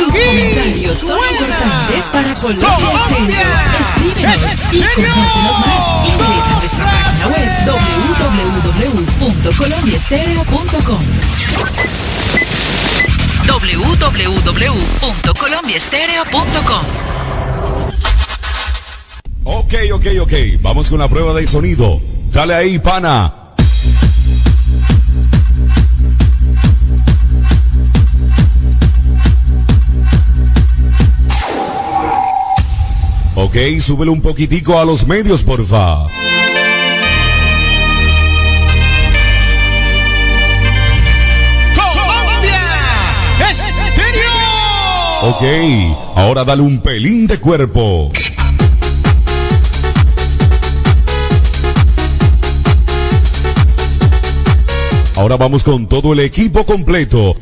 Tus comentarios son importantes para Colombia Estéreo. Escríbenos y conócenos más. Ingresa a nuestra página web www.colombiaestereo.com www.colombiaestereo.com Ok, ok, ok. Vamos con la prueba de sonido. Dale ahí, pana. Ok, súbele un poquitico a los medios, porfa. Colombia Estéreo. Ok, ahora dale un pelín de cuerpo. Ahora vamos con todo el equipo completo.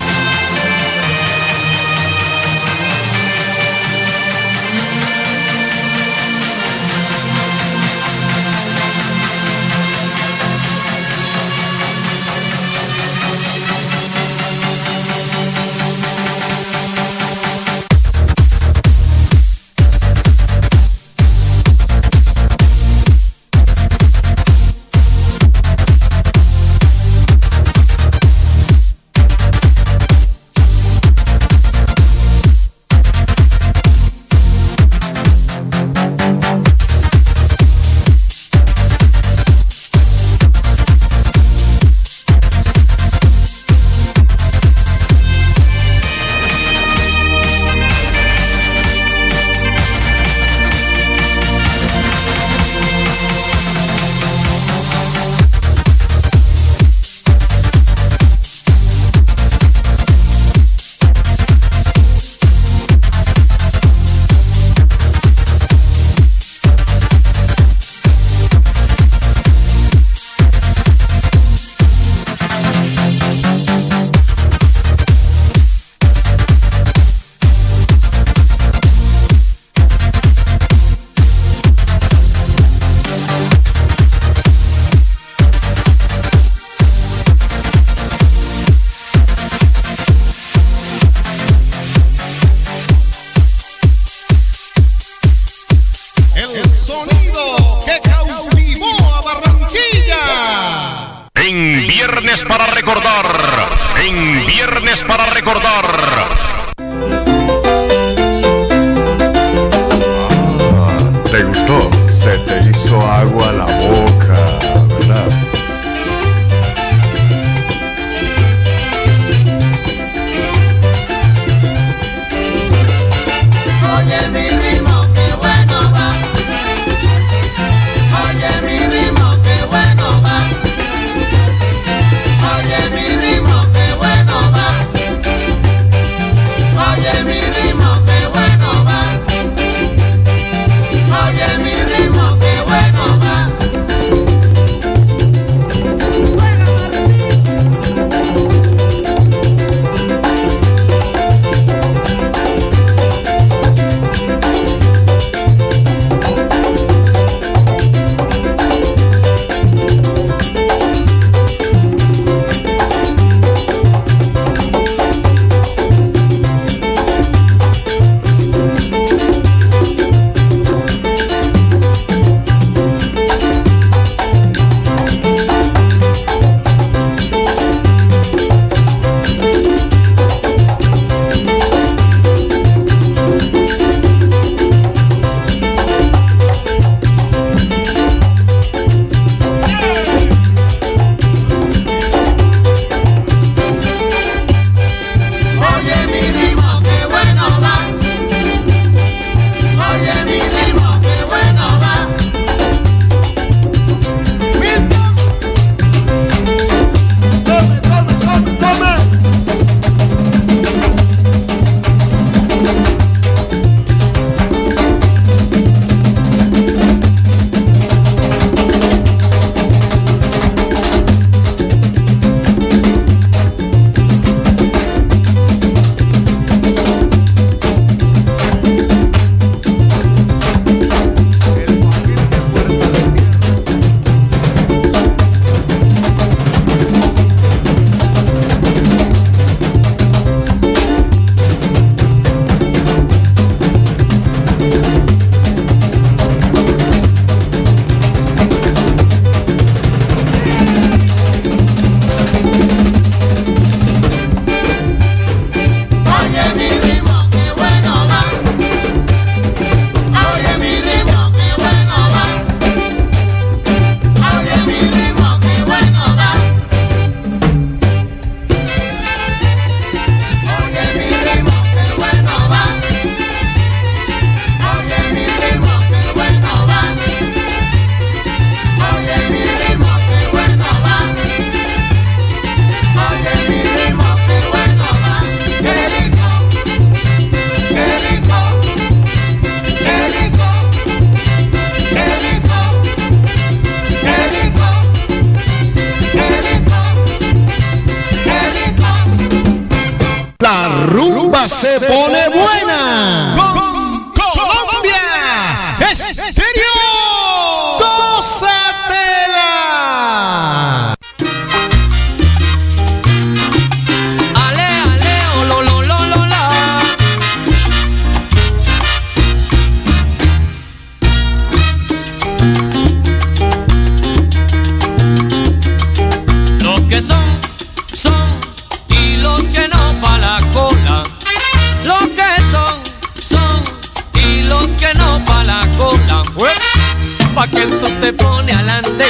pone adelante,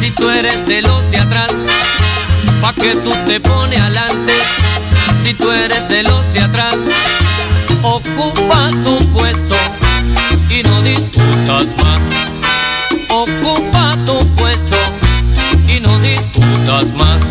si tú eres de los de atrás, pa' que tú te pones adelante, si tú eres de los de atrás, ocupa tu puesto y no disputas más, ocupa tu puesto y no disputas más.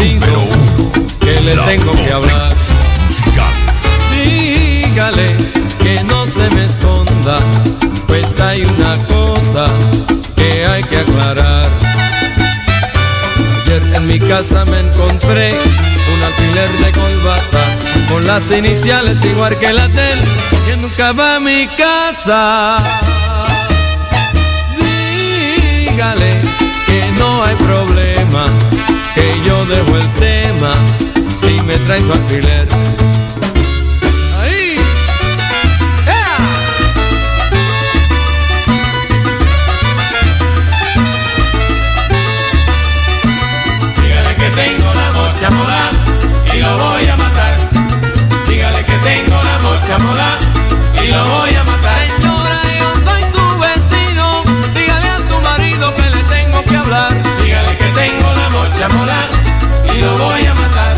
marido que le tengo que hablar. Dígale que no se me esconda, pues hay una cosa que hay que aclarar. Ayer en mi casa me encontré un alfiler de colbata con las iniciales igual que la del que nunca va a mi casa. Dígale que no hay problema que yo dejo el tema si me traes su alfiler. Ahí. ¡Ea! Dígale que tengo la mocha molada y lo voy a matar. Dígale que tengo la mocha molada y lo voy a matar. Señora, yo soy su vecino. Dígale a su marido que le tengo que hablar mocha y lo voy a matar.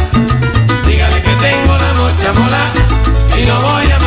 Dígale que tengo la mocha mola y lo voy a matar.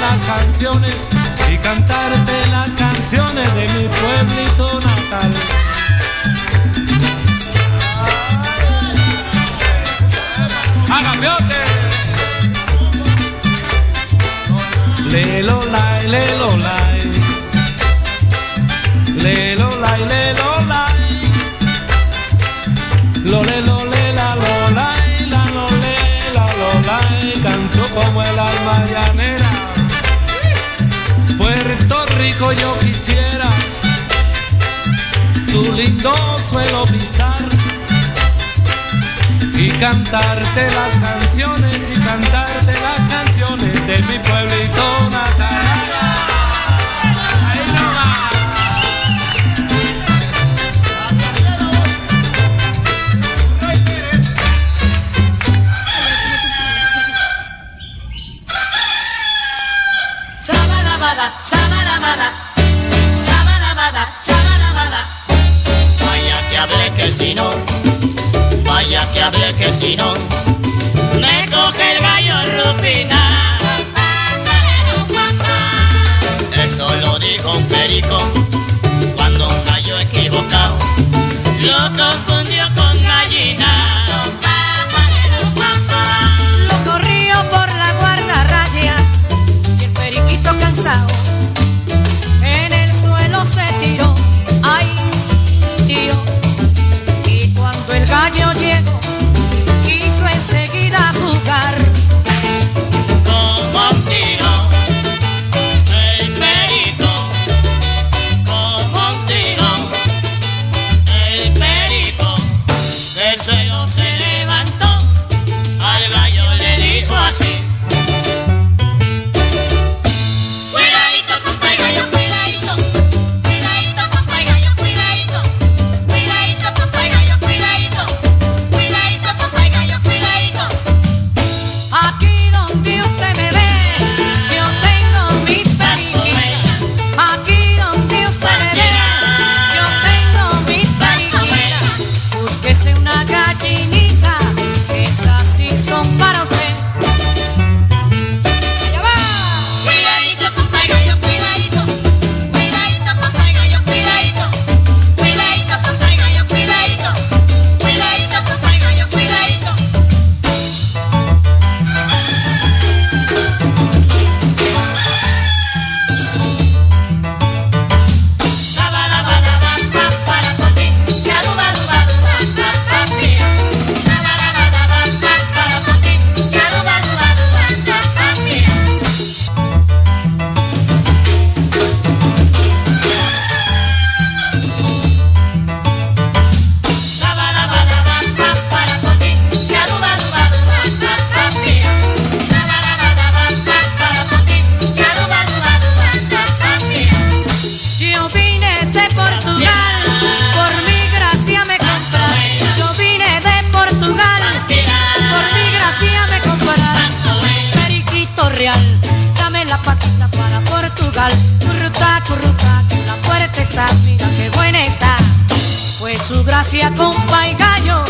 las canciones y cantarte las canciones de mi pueblito natal. ¡Ah, ¡A Lelo lai, lelo lai. Lelo lai, lelo lai. Lo lelo lela lo lai, la lo lela lo lai. Canto como el alma llanera rico yo quisiera tu lindo suelo pisar y cantarte las canciones y cantarte las canciones de mi pueblito natal. Vaya que hablé que si no, vaya que hablé que si no, me coge el gallo rupina. Eso lo dijo un perico cuando un gallo equivocado lo confundió con gallina. lugar. Curruta, curruta, que la está, mira qué buena está. Pues su gracia, compa y gallo,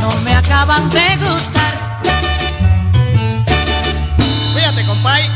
no me acaban de gustar. Fíjate, compay.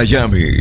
Μαγιάμι.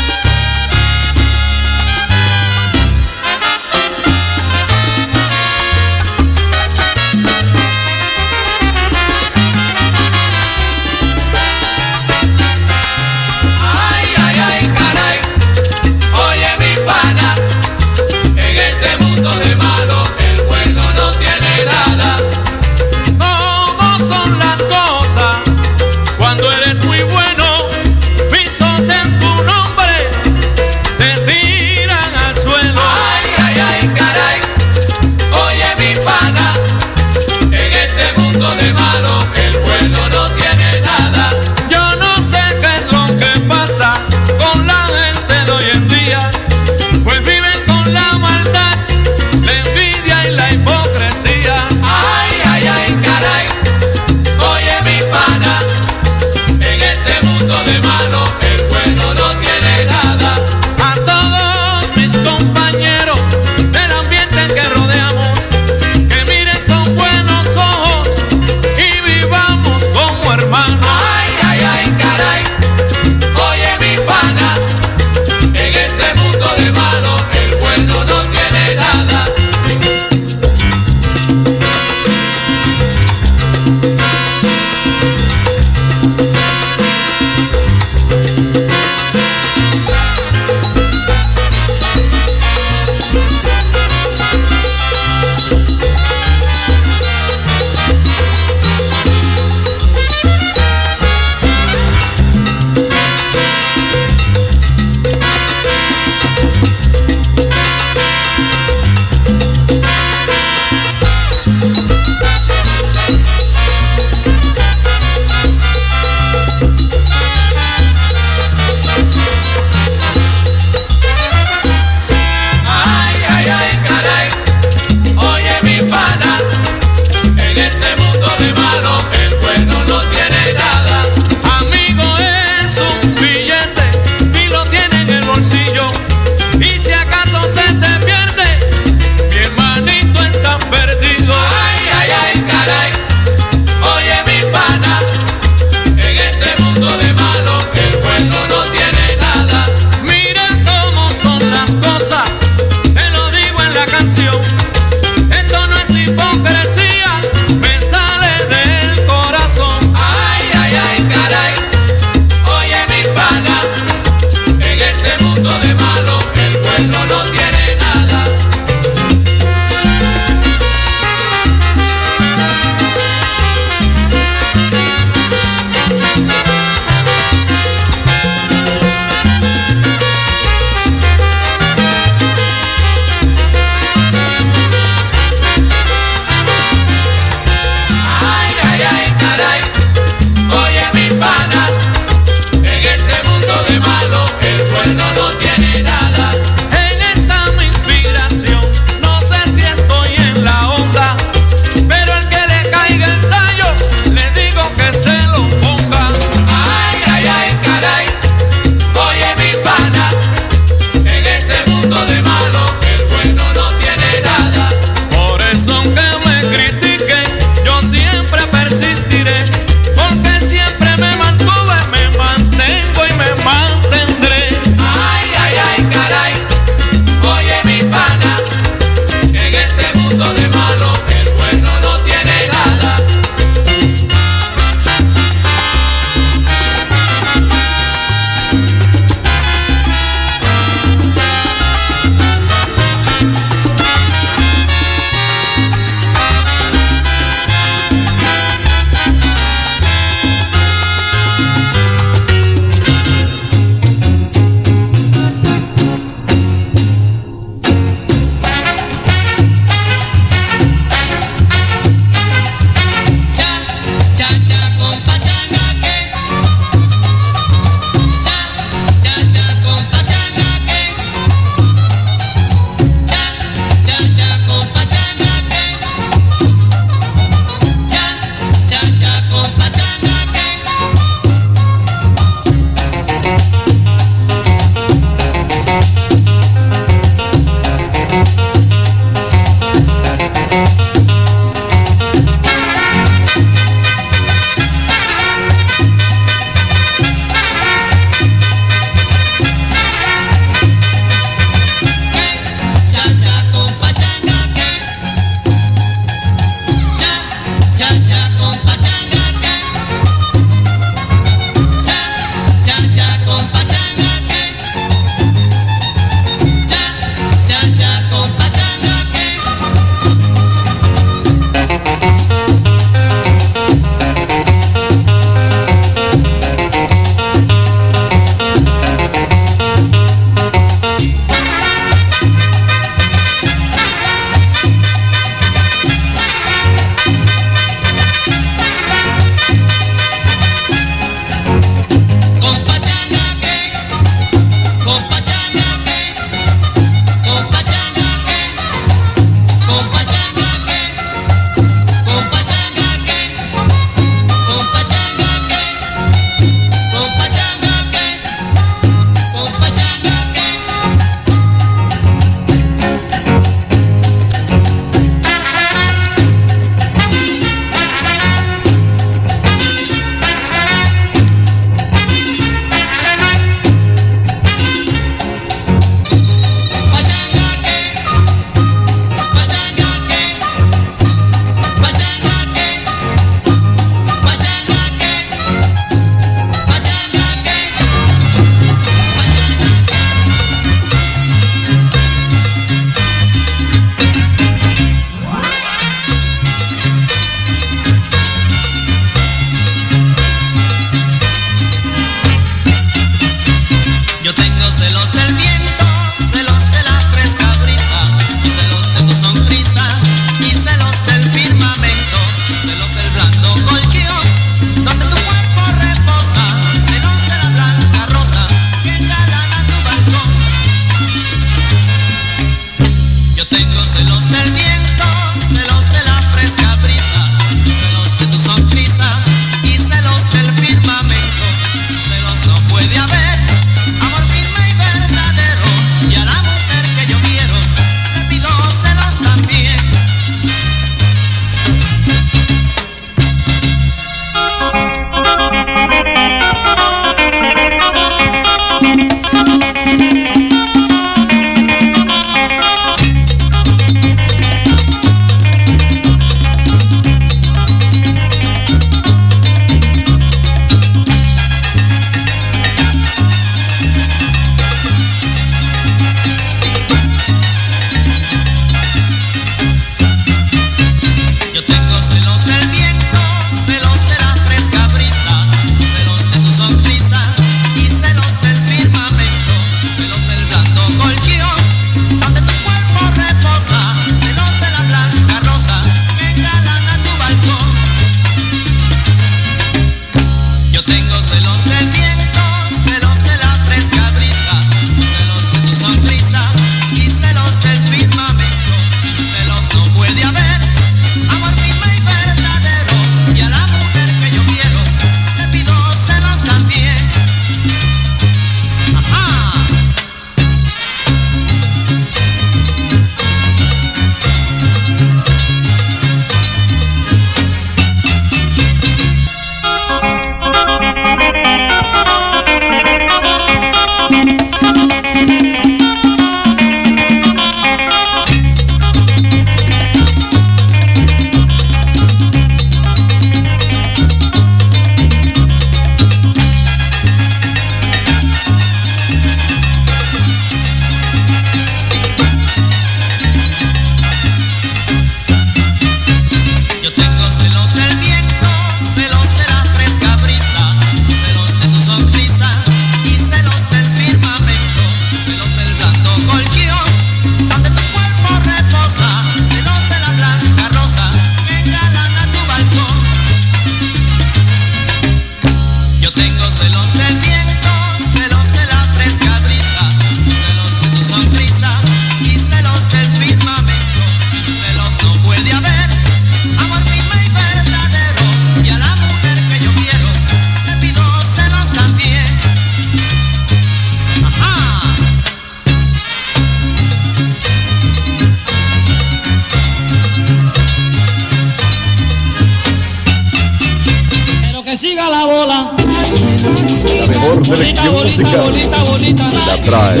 siga la bola. La mejor bolita, bolita, bolita, bolita. La trae.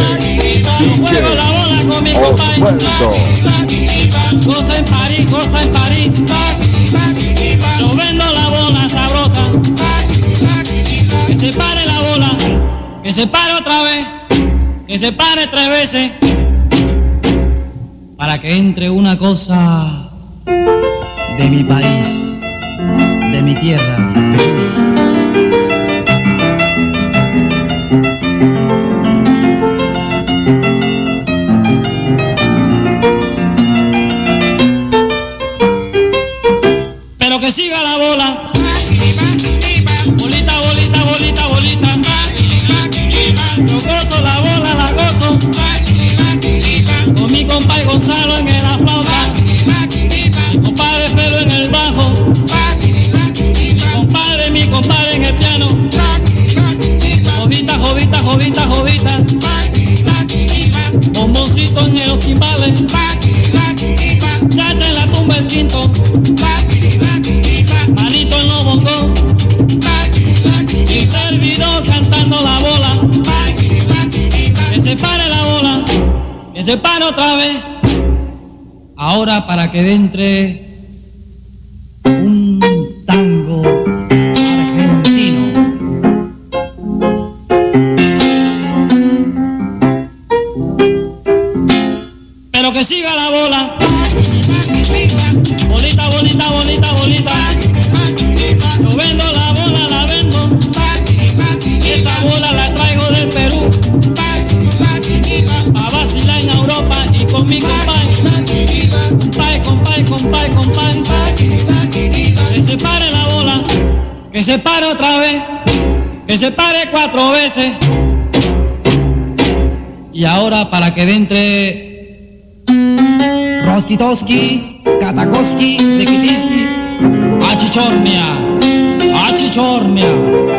DJ la bola con mi Osvaldo. Cosa en París, cosa en París. Yo vendo la bola sabrosa. Que se pare la bola. Que se pare otra vez. Que se pare tres veces. Para que entre una cosa de mi país de mi tierra. Pero que siga la bola. guitarrita, bomboncito en los timbales, chacha en la tumba el quinto, manito en los bongos, y servidor cantando la bola, que se pare la bola, que se pare otra vez, ahora para que entre se pare cuatro veces. Y ahora para que entre Roski Toski, Katakoski, Nikitiski, ah, Achichornia, Achichornia. Ah,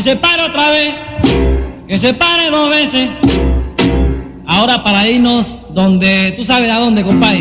que se pare otra vez, que se pare dos veces. Ahora para irnos donde, tú sabes a dónde, compadre.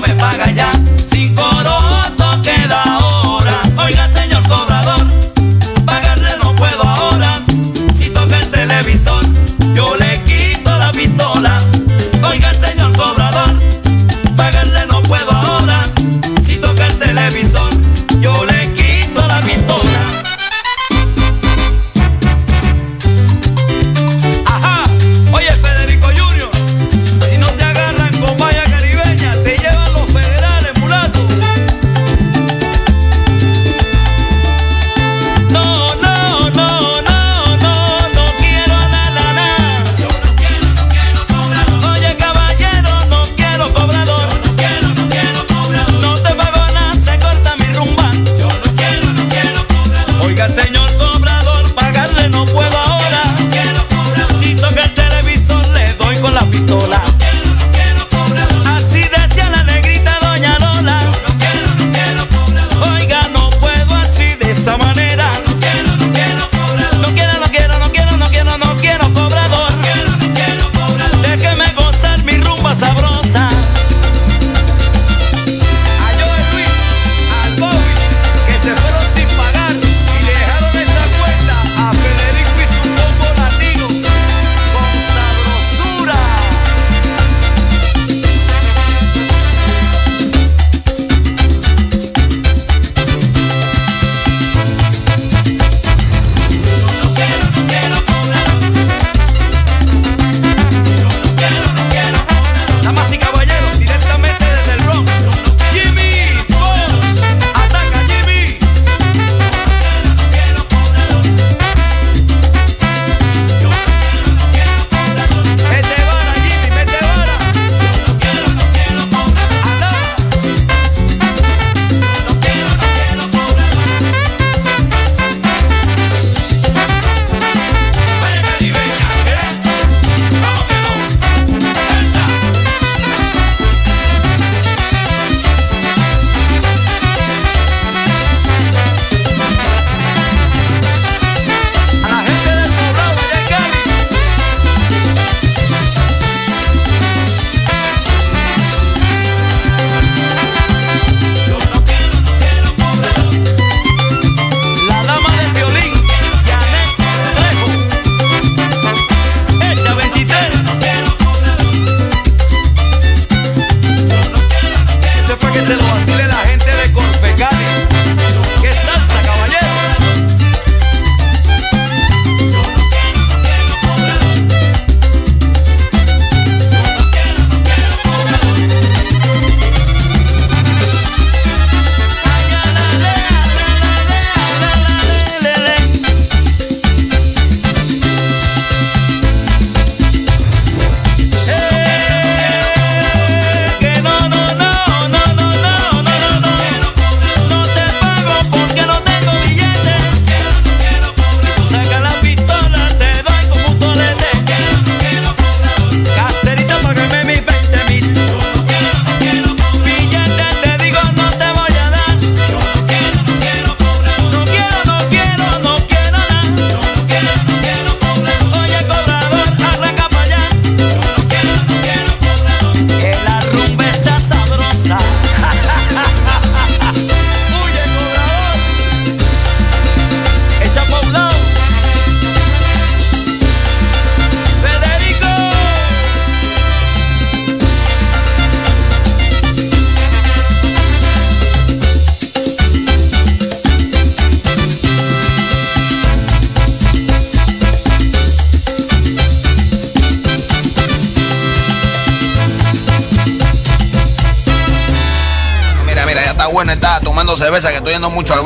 me paga ya. Sin coro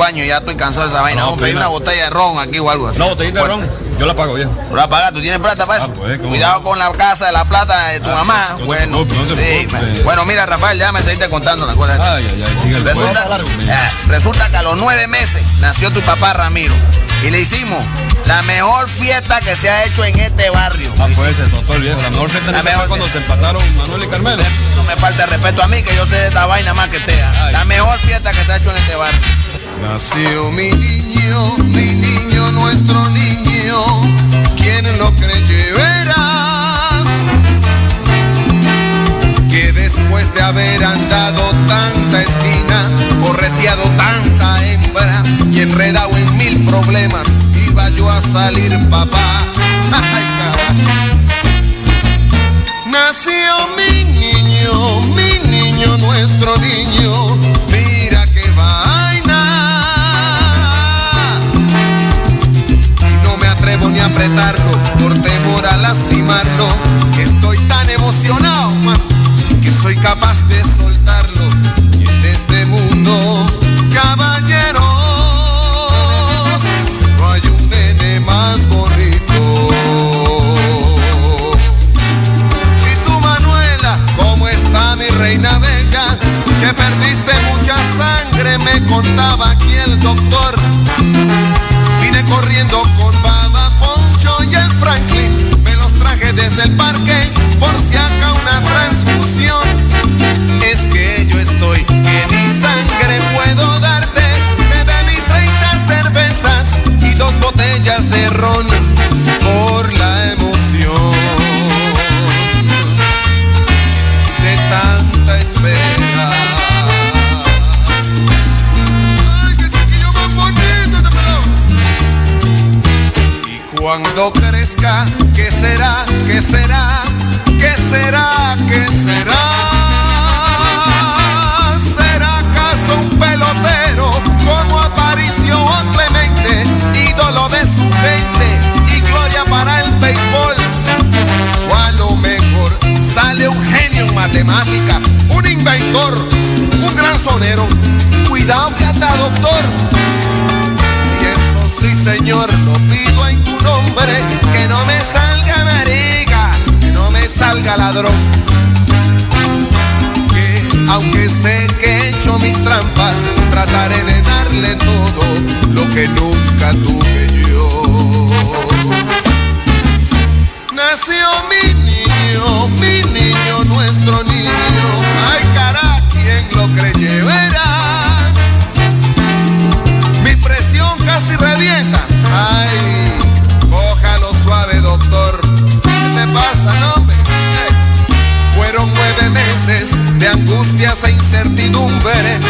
baño y ya estoy cansado de esa vaina. No, Vamos a pedir una botella de ron aquí o algo así. No, botellita de ron. Yo la pago, viejo. ¿Tú la pagas? ¿Tú tienes plata para eso? pues, ¿cómo Cuidado no? con la casa de la plata de tu Ah, mamá. te bueno, no te sí, bueno, mira, Rafael, ya me seguiste contando la cosa. Ay, ay, ay, sigue el Resulta, cuento. eh, resulta que a los nueve meses nació tu papá Ramiro y le hicimos la mejor fiesta que se ha hecho en este barrio. Ah, pues ese doctor viejo. La mejor fiesta La mejor fue cuando se empataron Manuel y Carmelo. No me falta respeto a mí, que yo sé de esta vaina más que tea. Ay. La mejor fiesta que se ha hecho en este barrio. Nació mi niño, mi niño, nuestro niño, quien lo creyera. Que después de haber andado tanta esquina, correteado tanta hembra y enredado en mil problemas, iba yo a salir papá. Nació mi niño, mi niño, nuestro niño apretarlo por temor a lastimarlo. Estoy tan emocionado, que soy capaz de soltarlo y en este mundo, caballero. No hay un nene más bonito. Y tú, Manuela, ¿cómo está mi reina bella? Que perdiste mucha sangre, me contaba aquí el doctor ladrón. Que aunque sé que he hecho mis trampas, trataré de darle todo lo que nunca tuve yo. Nació mi niño, mi niño, nuestro niño angustias e incertidumbre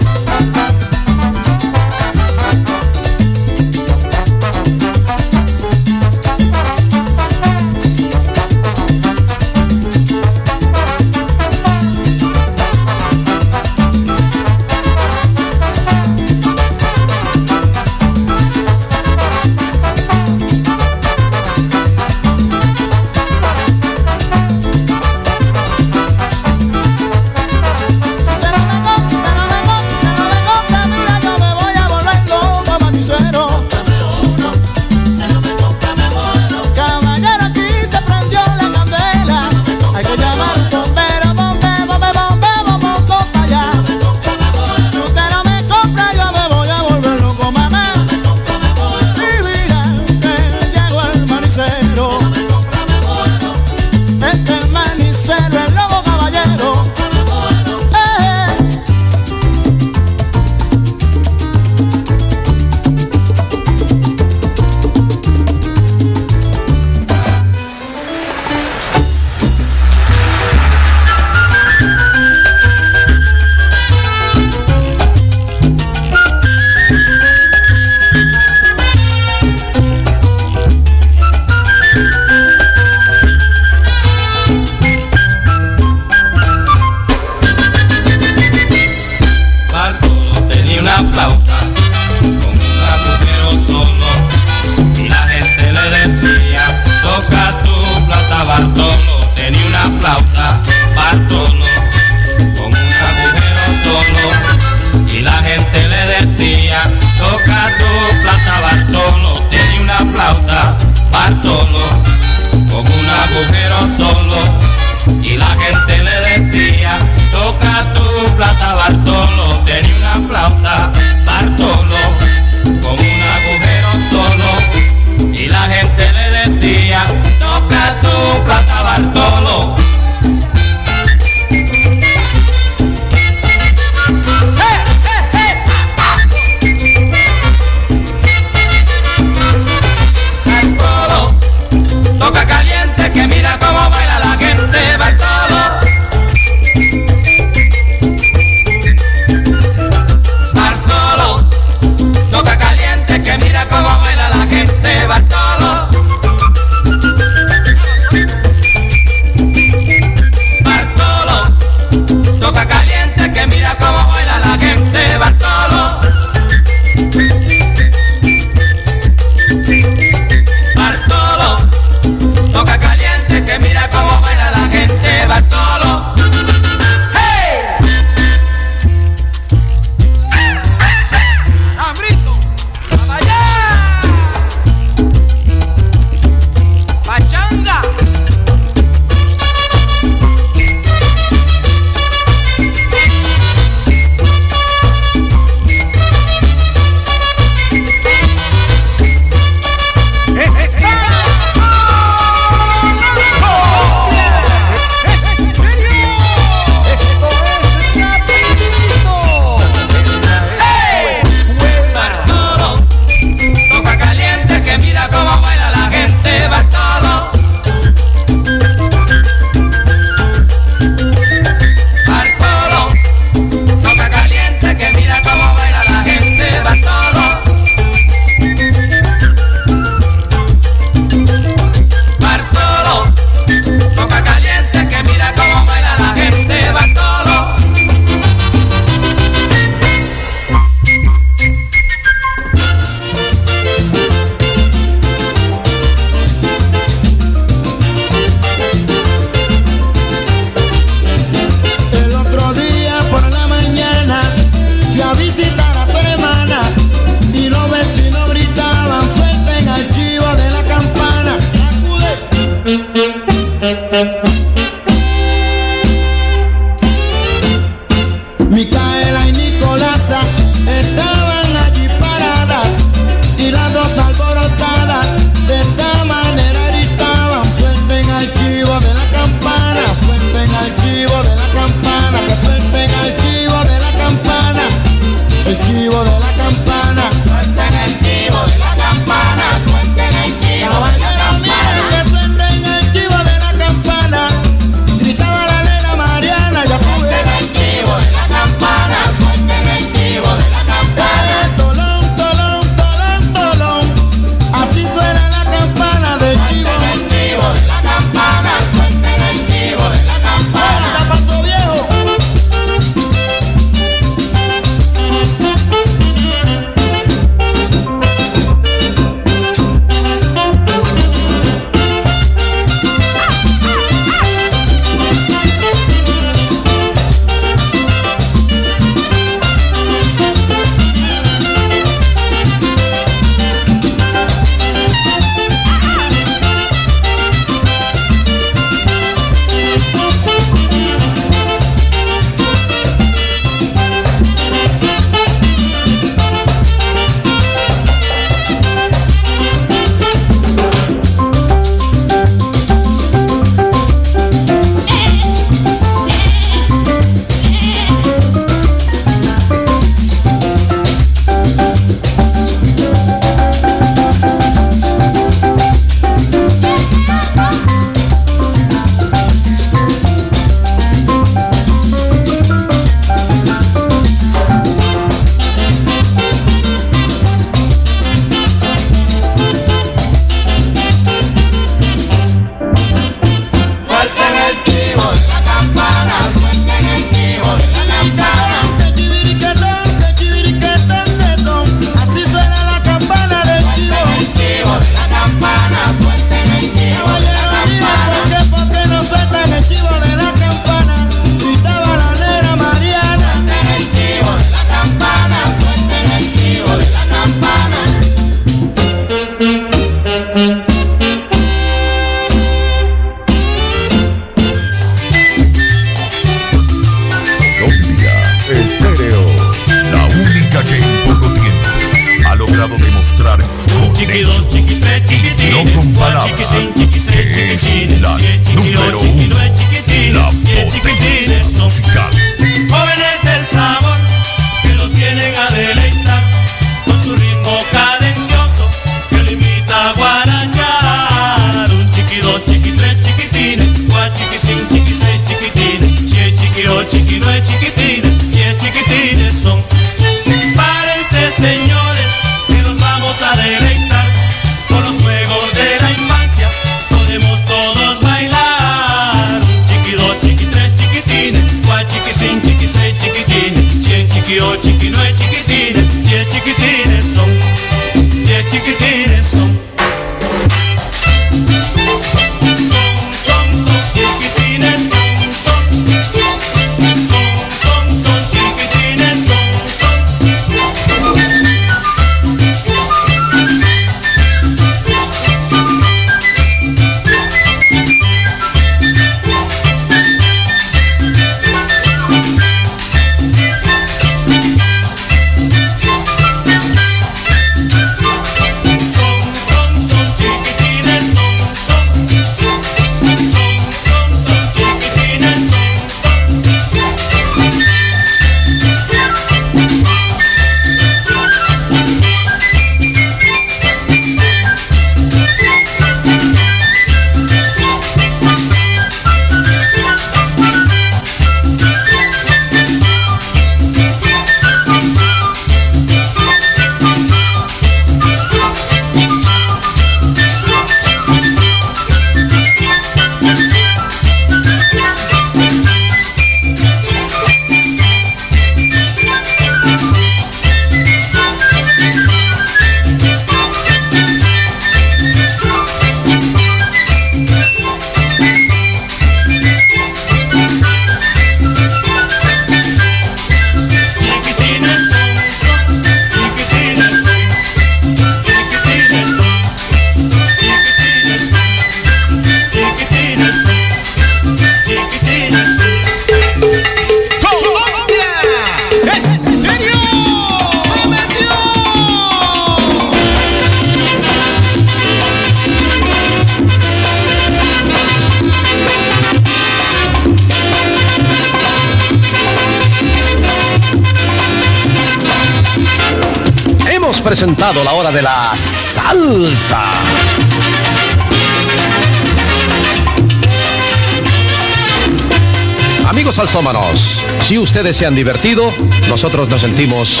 ustedes se han divertido, nosotros nos sentimos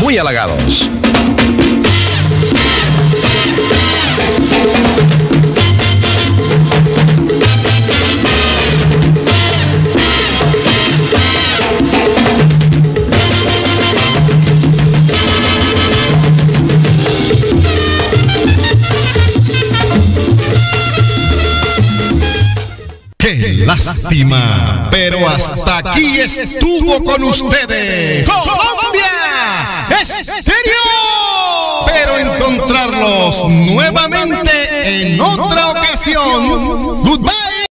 muy halagados. Estuvo con ustedes. ¡Colombia! ¡Estéreo! Pero encontrarlos nuevamente.